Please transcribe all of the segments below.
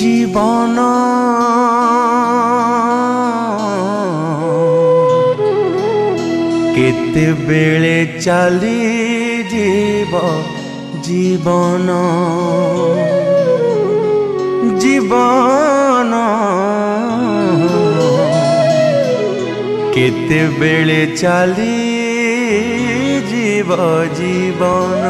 জীবন কেতবেলে চালি জীব জীবন জীবন কেতবেলে চালি জীব জীবন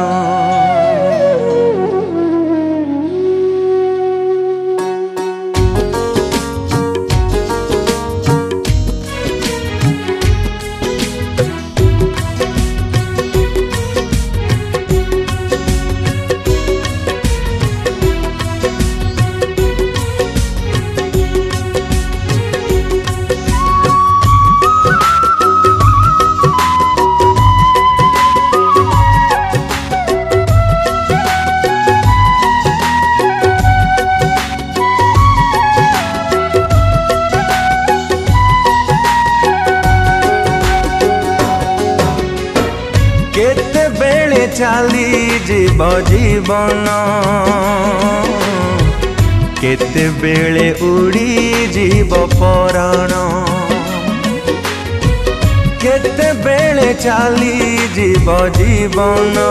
ଚାଲି ଯିବ ଜୀବନ କେତେବେଳେ ଉଡ଼ି ଯିବ ପରଣ କେତେବେଳେ ଚାଲି ଯିବ ଜୀବନ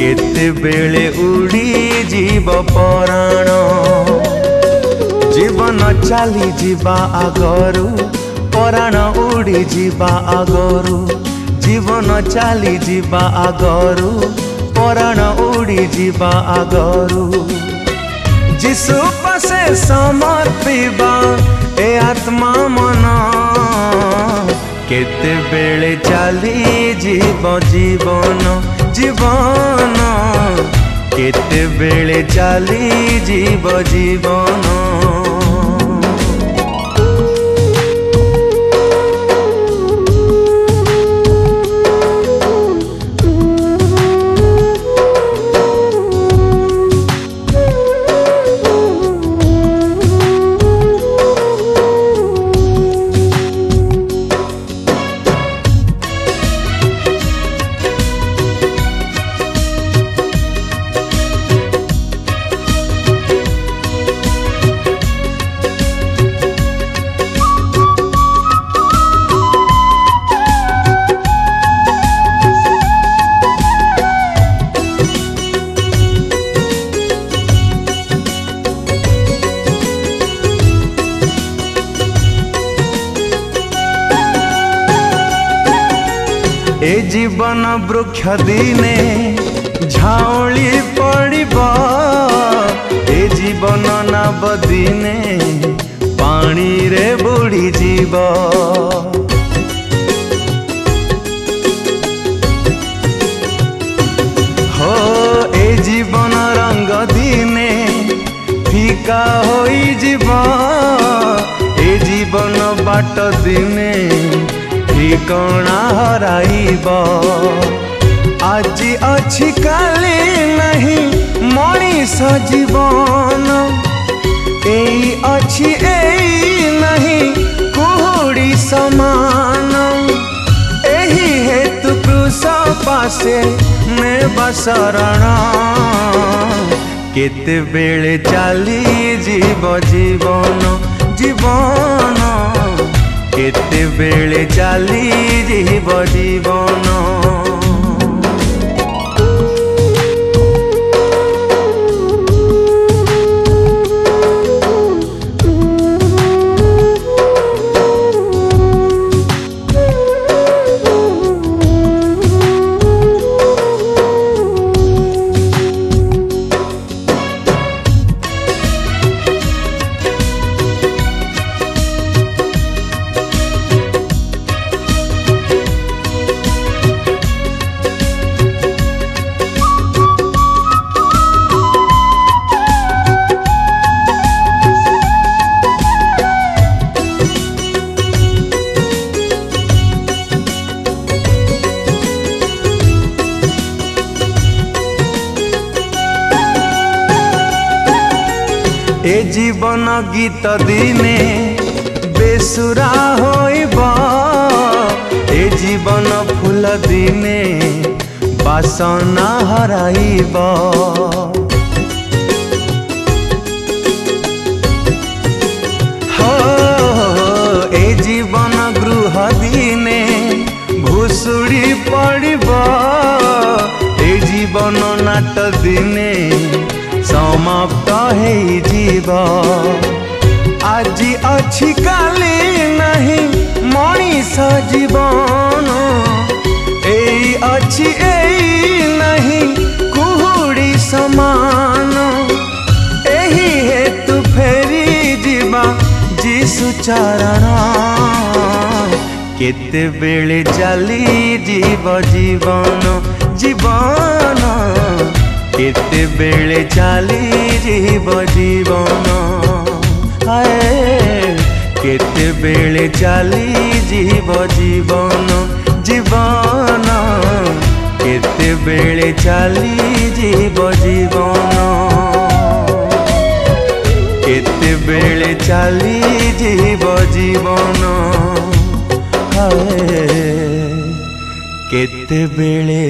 କେତେବେଳେ ଉଡ଼ି ଯିବ ପରାଣ ଜୀବନ ଚାଲିଯିବା ଆଗରୁ ପରାଣ ଉଡ଼ିଯିବା ଆଗରୁ জীবন চালি যা আগরু পরাণ উড়ি যা আগরু যিশু পাশে সমর্পিবা এ আত্মা মন কেতবেলে চালি জীব জীবন জীবন কেতবেলে চালি জীব জীবন ଏ ଜୀବନ ବୃକ୍ଷ ଦିନେ ଝାଉଁଳି ପଡ଼ିବ ଏ ଜୀବନ ନବ ଦିନେ ପାଣିରେ ବୁଡ଼ିଯିବ ହୋ ଏ ଜୀବନ ରଙ୍ଗ ଦିନେ ଫିକା ହୋଇଯିବ ଏ ଜୀବନ ବାଟ ଦିନେ कण हर आज अच्छी काली नहीं मणिष जीवन अच्छी नहीं कुड़ी समान यही हेतु कृष पासे में बसरण केत चली जीव जीवन जीवन কেতে বেড়ে চালি যাব জীবন এ জীবন গীত দিনে বেসুরা হইব এ জীবন ফুল দিনে বাসনা হরাইব এ জীবন গৃহ দিনে ভুষুড়ি পড়িব এ জীবন নাট দিনে সমাপ্ত হেই যাব আজি অছি কালি নাহি মনিষ জীবন এই অছি এই নাহি কুহুড়ি সমান এই হেতু ফেরি যা যিশু চরণ কেতবে চালি যাব জীবন জীবন କେତେବେଳେ ଚାଲିଯିବ ଜୀବନ ହାଏ କେତେବେଳେ ଚାଲିଯିବ ଜୀବନ ଜୀବନ କେତେବେଳେ ଚାଲିଯିବ ଜୀବନ କେତେବେଳେ ଚାଲିଯିବ ଜୀବନ ହାଏ କେତେବେଳେ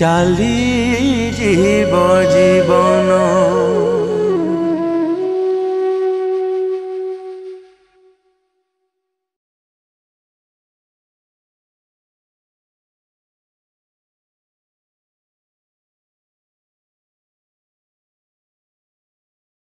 চালি জীব জীবন